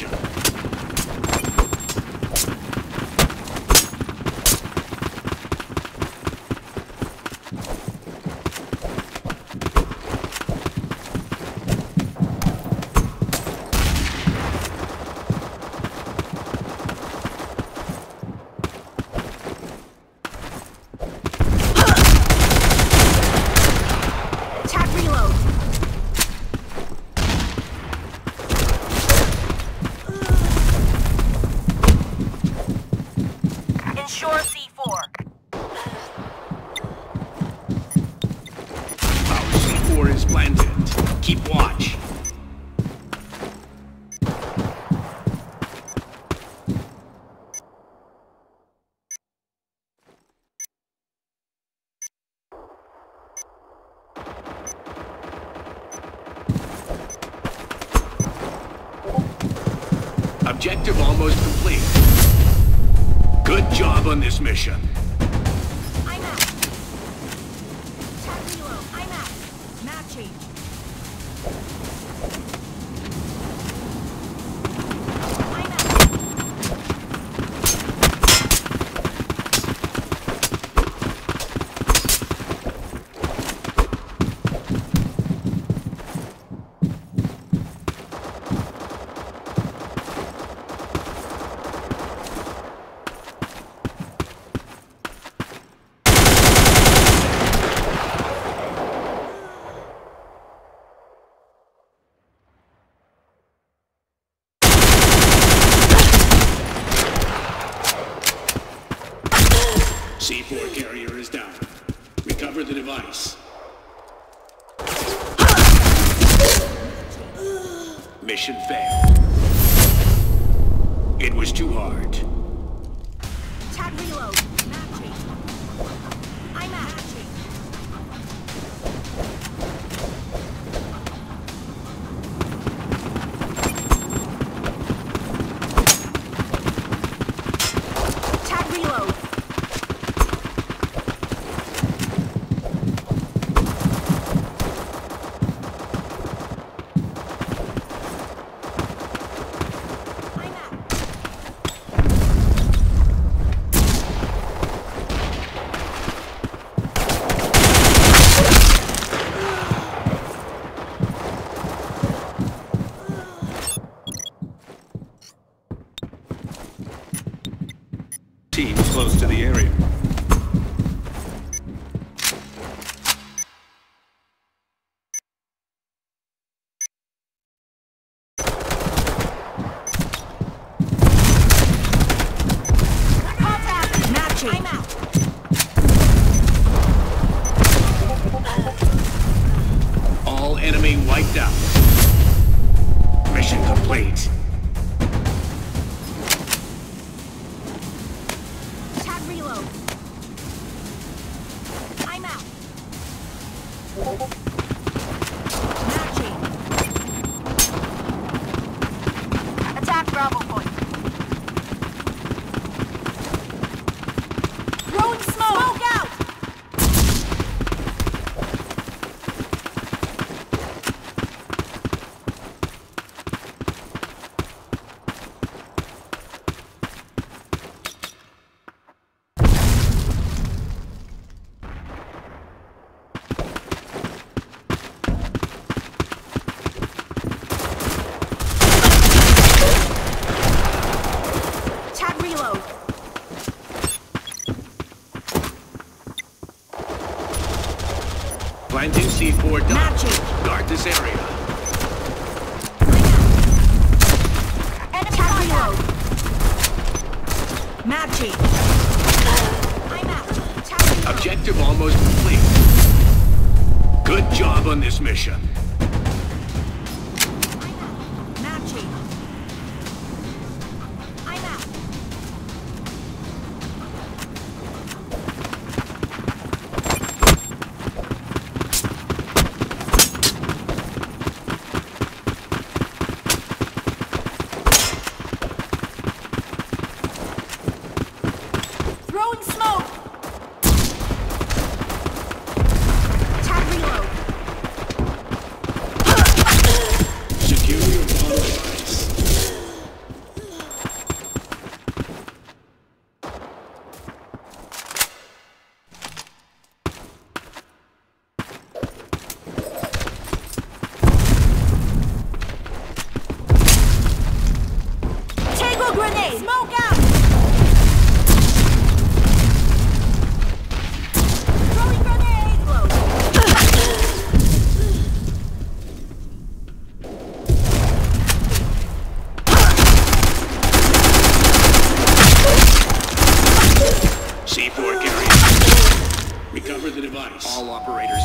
Out. Ensure C4. Our C4 is planted. Keep watch. Objective almost complete. Good job on this mission. I'm out. Attack reload. I'm out. Map change. I'm out. C4 carrier is down. Recover the device. Mission failed. It was too hard. Attack reload. Map change. I'm out. Map change. Attack reload. I'm out. Team close to the area. All enemy wiped out. Mission complete. Attack reload. I'm out. Map change. Attack Bravo point. Throwing smoke. Smoke out. Attack reload. Planting C4 done. Guard this area. Reload. I'm out. Objective almost complete. Good job on this mission. All operators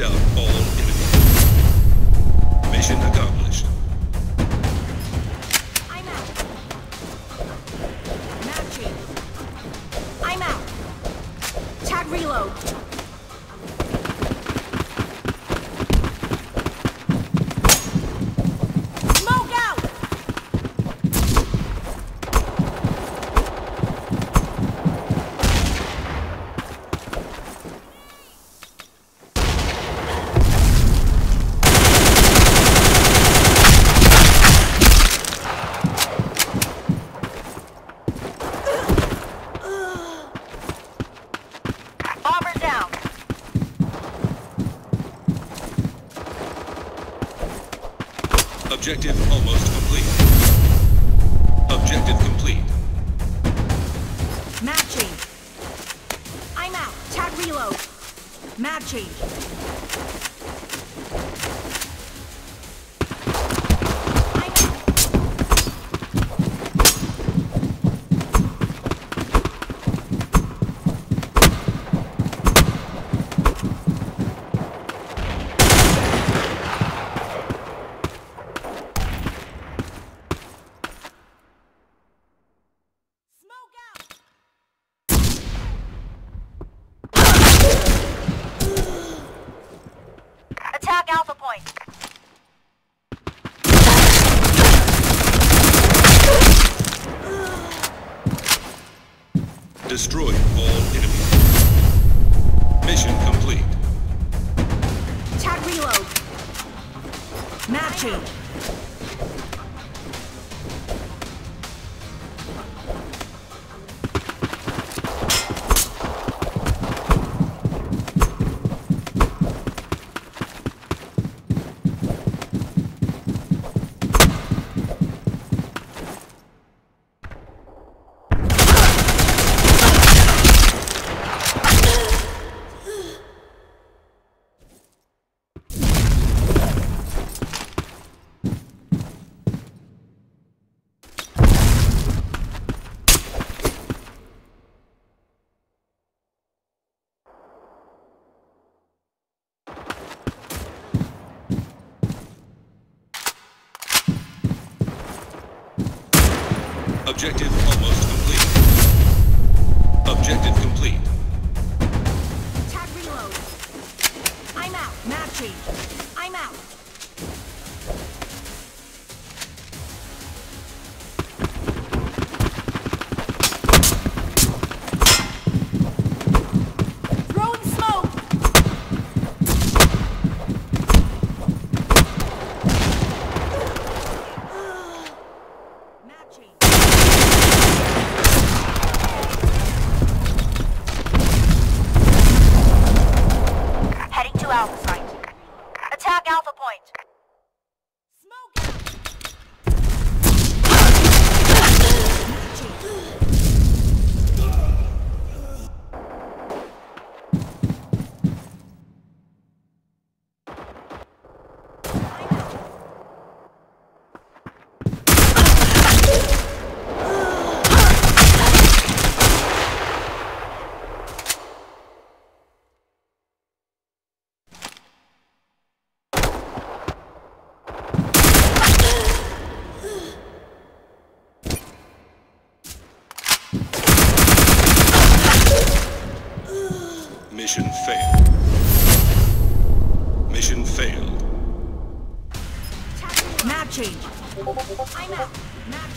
out all Objective almost complete. Objective complete. Matching. I'm out. Tag reload. Map change. Matching. Objective almost complete. Objective complete. I'm out. Map